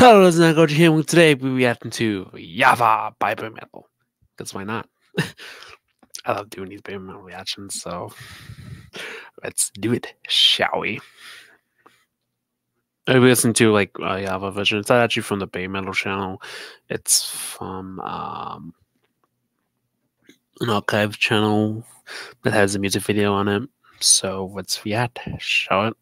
Hello, this is Nago Jim. Today we'll be reacting to Yava by Metal. Because why not? I love doing these Babymetal reactions, so let's do it, shall we? I listened to like Yava version. It's not actually from the Babymetal channel. It's from um, an archive channel that has a music video on it. So let's react. Show it.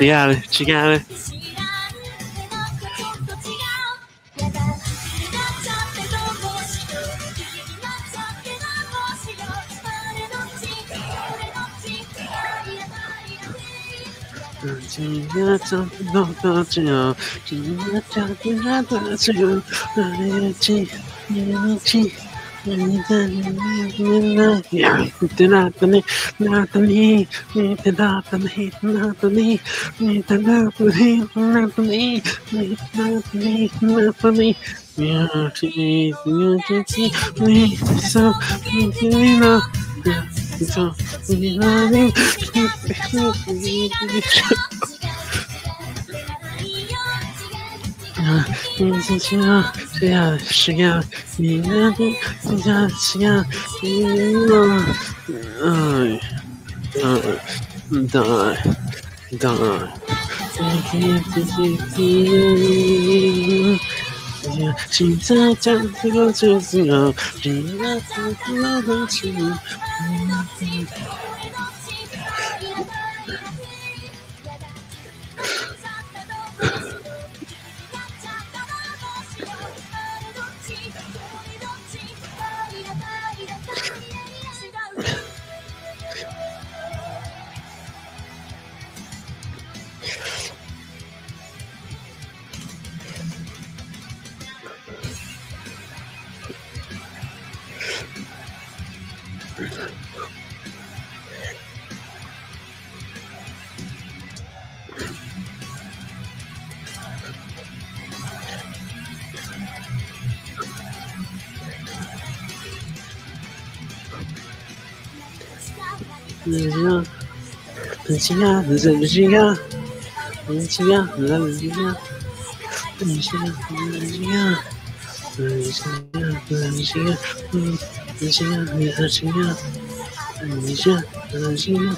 違 う違う。啊请你要好好的珍惜我们今天的话题就到这里请你要好好珍惜我们今天的话题就到这里了你要好好珍惜我们今天的话题就到这里了違う、違う、違う、ん。違う、違う、う、う、う、だ、心在跳是爱情如烈火你在笑疯狂的人是我爱 Virginia, Virginia, Virginia, Virginia, Virginia, Virginia, Virginia.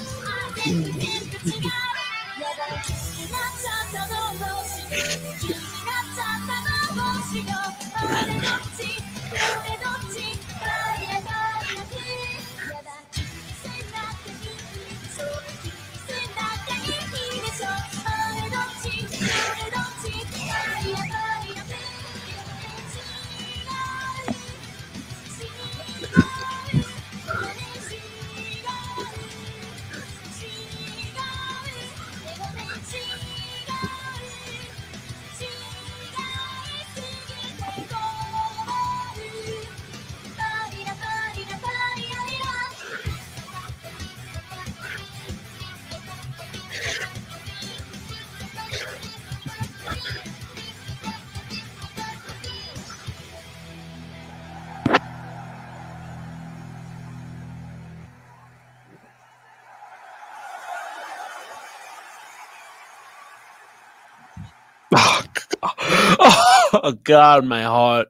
Oh God, my heart.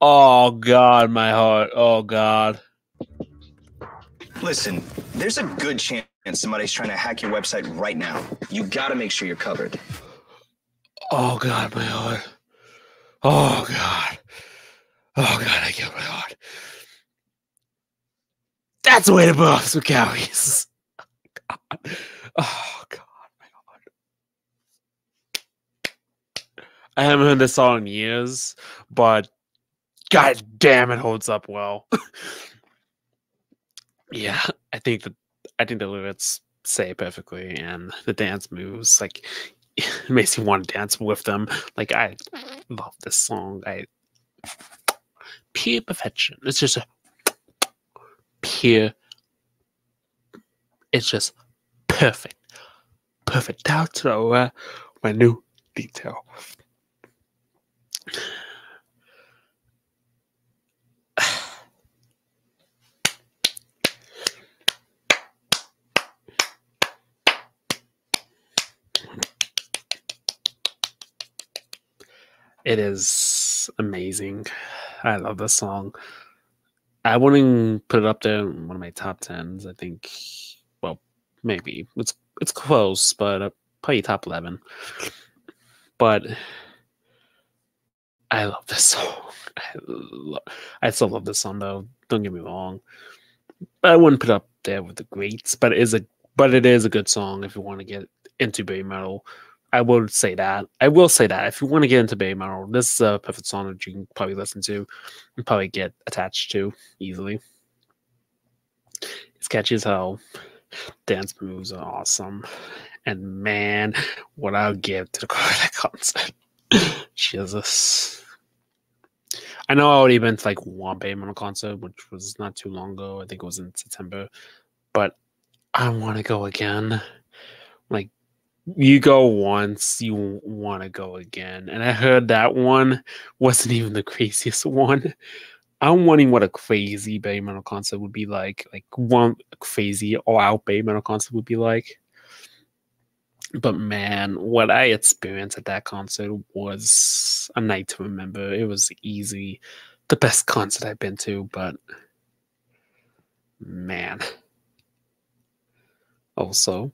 Oh God, my heart. Oh God. Listen, there's a good chance somebody's trying to hack your website right now. You got to make sure you're covered. Oh God, my heart. Oh God. Oh God, I killed my heart. That's the way to buff some cowies. Oh God. I haven't heard this song in years, but god damn, it holds up well. yeah, I think that I think the lyrics say it perfectly, and the dance moves like it makes you want to dance with them. Like I love this song. I pure perfection. It's just a pure. It's just perfect, perfect down to uh, minute detail. It is amazing. I love this song. I wouldn't put it up there in one of my top tens. I think, well, maybe it's it's close, but uh, probably top eleven. But I love this song. I, lo- I still love this song though. Don't get me wrong. But I wouldn't put up there with the greats. But it is a but it is a good song if you want to get into Babymetal. I will say that. I will say that if you want to get into Babymetal, this is a perfect song that you can probably listen to and probably get attached to easily. It's catchy as hell. Dance moves are awesome. And man, what I'll give to the concert. Jesus. I know I already went to like Metal concert, which was not too long ago. I think it was in September. But I want to go again. Like you go once, you want to go again. And I heard that one wasn't even the craziest one. I'm wondering what a crazy Babymetal concert would be like. Like one crazy all out Babymetal concert would be like. But man, what I experienced at that concert was a night to remember. It was easy the best concert I've been to, but man. Also,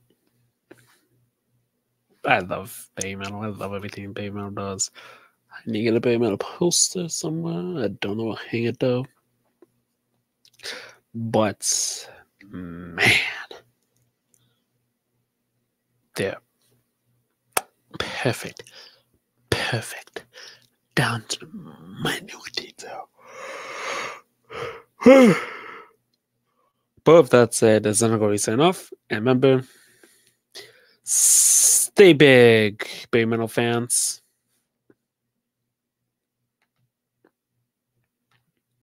I love Babymetal. I love everything Babymetal does. I need to get a Babymetal poster somewhere. I don't know to hang it though. But man, they're perfect, perfect, down to the minute detail. but with that said, that's not going to sign off. And remember, stay big, Babymetal fans.